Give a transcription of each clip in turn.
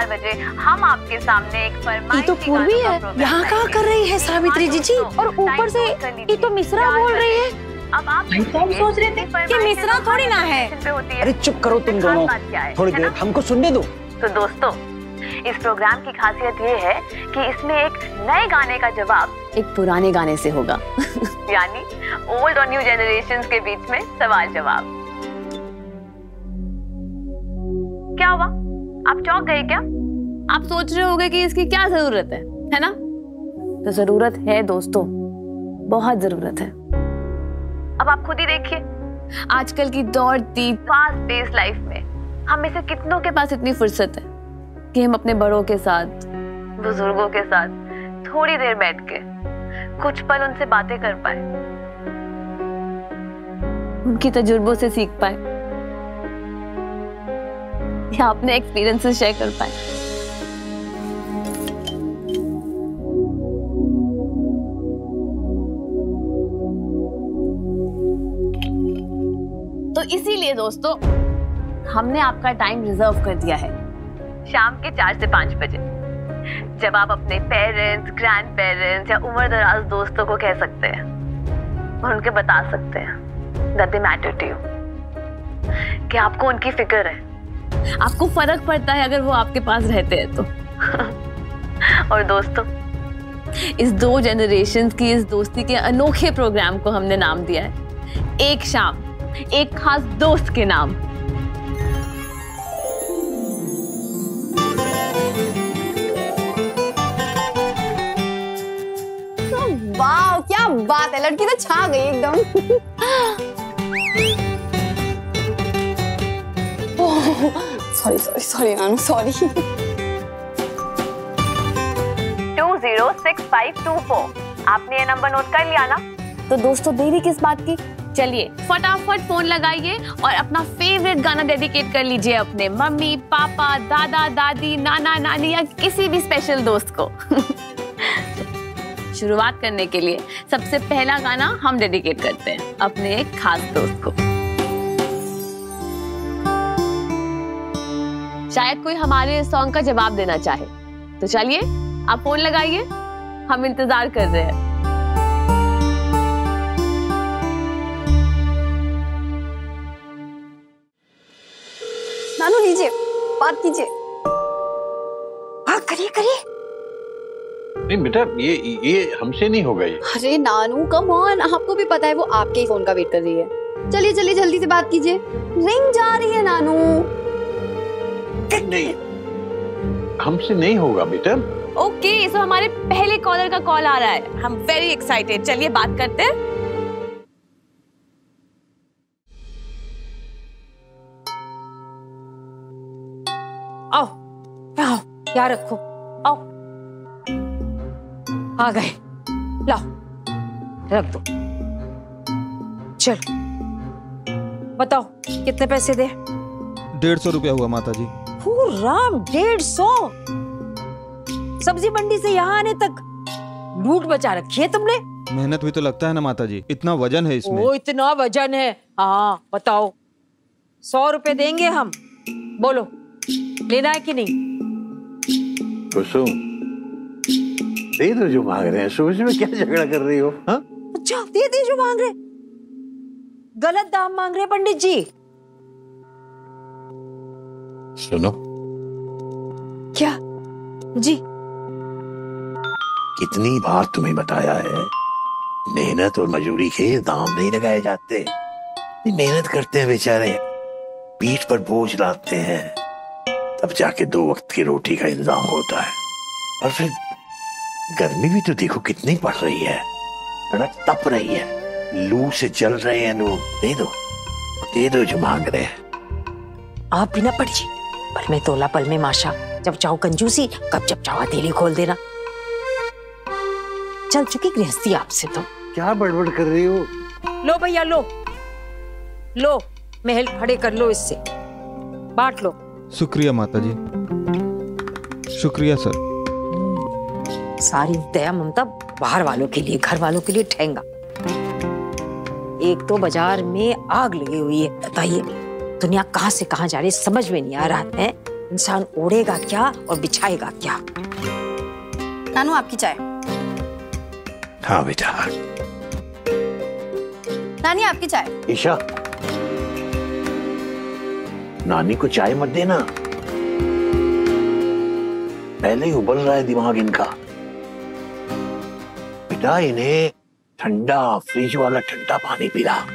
चार बजे हम आपके सामने एक ये तो पूर्वी है। यहाँ कहाँ कर रही है सावित्री जी? जी और ऊपर से ये तो मिश्रा बोल रही है। अब आप सोच रहे थे कि मिश्रा थोड़ी ना है। अरे चुप करो तुम दोनों। थोड़ी देर हमको सुनने दो। तो दोस्तों इस प्रोग्राम की खासियत ये है कि इसमें एक नए गाने का जवाब एक पुराने गाने से होगा। यानी ओल्ड और न्यू जनरेशन के बीच में सवाल जवाब। क्या हुआ? आप चौंक गए क्या? आप सोच रहे होगे कि इसकी क्या ज़रूरत है है ना? तो ज़रूरत है दोस्तों, बहुत ज़रूरत है। अब आप खुद ही देखिए, आजकल की दौड़ती फास्ट पेस लाइफ में, हम में से कितनों के पास इतनी फुर्सत है कि हम अपने बड़ों के साथ, बुज़ुर्गों के साथ, थोड़ी देर बैठ के, कुछ पल उनसे बातें कर पाए। उनकी तजुर्बों से सीख पाए। या अपने एक्सपीरियंसेस शेयर कर पाए। दोस्तों, हमने आपका टाइम रिज़र्व कर दिया है। शाम के चार से पाँच बजे। जब आप अपने पेरेंट्स ग्रैंड पेरेंट्स या उम्र दराज दोस्तों को कह सकते हैं और उनके बता सकते हैं that they matter to you कि आपको उनकी फ़िक्र है। आपको फ़र्क पड़ता है अगर वो आपके पास रहते हैं तो। और दोस्तों, इस दो जनरेशन की, इस दोस्ती के अनोखे प्रोग्राम को हमने नाम दिया है। एक शाम। एक खास दोस्त के नाम। वाह क्या बात है लड़की तो छा गई एकदम। सॉरी सॉरी सॉरी नानू sorry two zero six five two four. आपने ये नंबर नोट कर लिया ना? तो दोस्तों देरी किस बात की? चलिए, फटाफट फ़ोन लगाइए और अपना फेवरेट गाना डेडिकेट कर लीजिए अपने मम्मी, पापा, दादा, दादी, नाना, नानी या किसी भी स्पेशल दोस्त को। शुरुआत करने के लिए सबसे पहला गाना हम डेडिकेट करते हैं अपने एक खास दोस्त को। शायद कोई हमारे सॉन्ग का जवाब देना चाहे। तो चलिए, आप फ़ोन लगाइए, हम इंतज़ार कर रहे हैं। बात कीजिए। हाँ करिए करिए। नहीं बेटा ये ये हमसे नहीं होगा ये अरे नानू कम ऑन आपको भी पता है वो आपके ही फ़ोन का वेट कर रही है। चलिए चलिए जल्दी से बात कीजिए। रिंग जा रही है नानू। नहीं हमसे नहीं होगा बेटा। ओके okay, सो so हमारे पहले कॉलर का कॉल आ रहा है। हम वेरी एक्साइटेड चलिए बात करते हैं। आओ यार रखो। आओ। आ गए। लाओ। रख दो। चलो। बताओ कितने पैसे दे? डेढ़ सौ रुपया हुआ माता जी राम डेढ़ सौ। सब्ज़ी मंडी से यहाँ आने तक लूट बचा रखी है तुमने? मेहनत भी तो लगता है ना माता जी इतना वज़न है इसमें। ओ इतना वज़न है। हाँ बताओ। सौ रुपए देंगे हम। बोलो लेना है कि नहीं? कुसुम दे दो जो मांग रहे हैं। सुबह में क्या झगड़ा कर रही हो? हा? अच्छा दे दे जो मांग रहे। गलत दाम मांग रहे पंडित जी। सुनो। क्या? जी। कितनी बार तुम्हें बताया है मेहनत और मजूरी के दाम नहीं लगाए जाते। मेहनत करते हैं बेचारे पीठ पर बोझ लाते हैं। तब जाके दो वक्त की रोटी का इंतज़ाम होता है। और फिर गर्मी भी तो देखो कितनी पड़ रही है। सड़क तप रही है। लू से जल रहे हैं लोग। दे दो। दे दो जो मांग रहे हैं। आप भी ना पड़िए पल में तोला पल में माशा जब चाहो कंजूसी कब जब चाहो हथेली खोल देना। चल चुकी गृहस्थी आपसे तो। क्या बड़बड़ कर रही हो? लो भैया लो। लो महल खड़े कर लो इससे। बांट लो। शुक्रिया माता जी शुक्रिया सर। सारी दया ममता बाहर वालों के लिए घर वालों के लिए ठहंगा एक तो बाज़ार में आग लगी हुई है बताइए। दुनिया कहाँ से कहाँ जा रही है समझ में नहीं आ रहा है। इंसान ओढ़ेगा क्या और बिछाएगा क्या? नानू आपकी चाय। हाँ बेटा। नानी आपकी चाय। ईशा। नानी को चाय मत देना। पहले ही उबल रहा है दिमाग इनका। बेटा इन्हें ठंडा फ्रिज वाला ठंडा पानी पिला।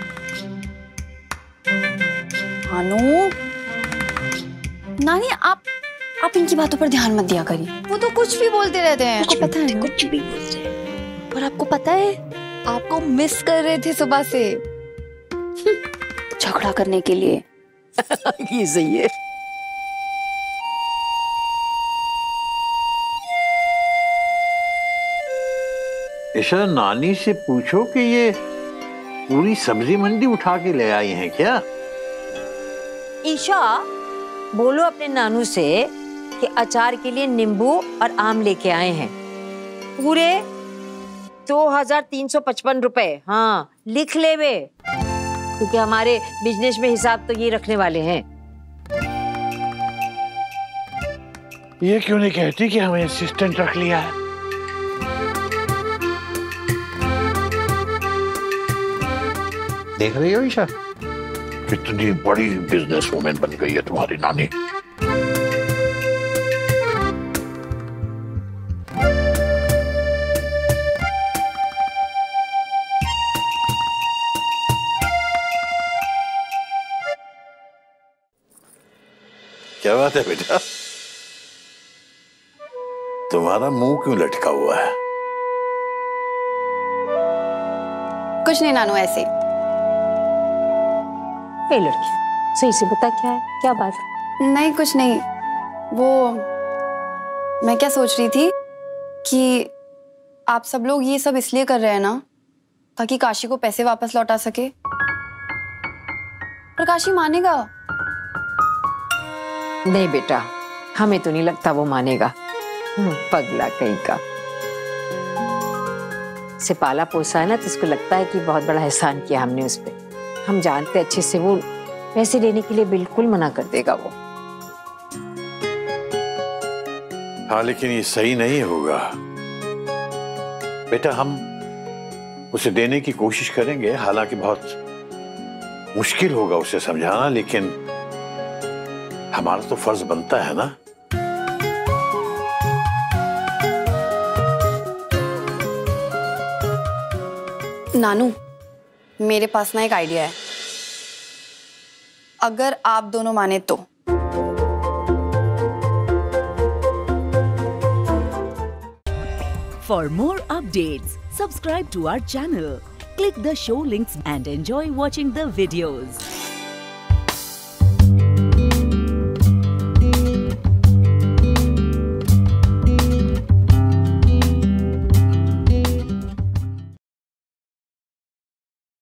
नानू नानी आप आप इनकी बातों पर ध्यान मत दिया करिए। वो तो कुछ भी बोलते रहते हैं। आपको पता है। कुछ भी बोलते। हैं और आपको पता है आपको मिस कर रहे थे सुबह से। झगड़ा करने के लिए। ये सही है ईशा नानी से पूछो कि ये पूरी सब्ज़ी मंडी उठा के ले आई हैं क्या? ईशा बोलो अपने नानू से कि अचार के लिए नींबू और आम लेके आए हैं। पूरे दो हज़ार तीन सौ पचपन रुपए। हाँ लिख ले वे। क्योंकि हमारे बिज़नेस में हिसाब तो ये रखने वाले हैं। ये क्यों नहीं कहती कि हमें असिस्टेंट रख लिया है? देख रही हो ईशा? कितनी बड़ी बिज़नेस वूमेन बन गई है तुम्हारी नानी। बात है बेटा। तुम्हारा मुँह क्यों लटका हुआ है? कुछ नहीं नानू ऐसे ए लड़की सही से बता क्या है? क्या बात है? नहीं कुछ नहीं। वो मैं क्या सोच रही थी कि आप सब लोग ये सब इसलिए कर रहे हैं ना ताकि काशी को पैसे वापस लौटा सके। और काशी मानेगा? नहीं बेटा हमें तो नहीं लगता वो मानेगा। हम्म, पगला कहीं का। से पाला पोसा है ना तो उसको लगता है कि बहुत बड़ा एहसान किया हमने उस पर हम जानते अच्छे से वो पैसे लेने के लिए बिल्कुल मना कर देगा वो। हाँ लेकिन ये सही नहीं होगा। बेटा हम उसे देने की कोशिश करेंगे हालाँकि बहुत मुश्किल होगा उसे समझाना लेकिन हमारा तो फ़र्ज़ बनता है ना। नानू मेरे पास ना एक आइडिया है। अगर आप दोनों माने तो। For more update subscribe to our channel click the show links and enjoy watching the videos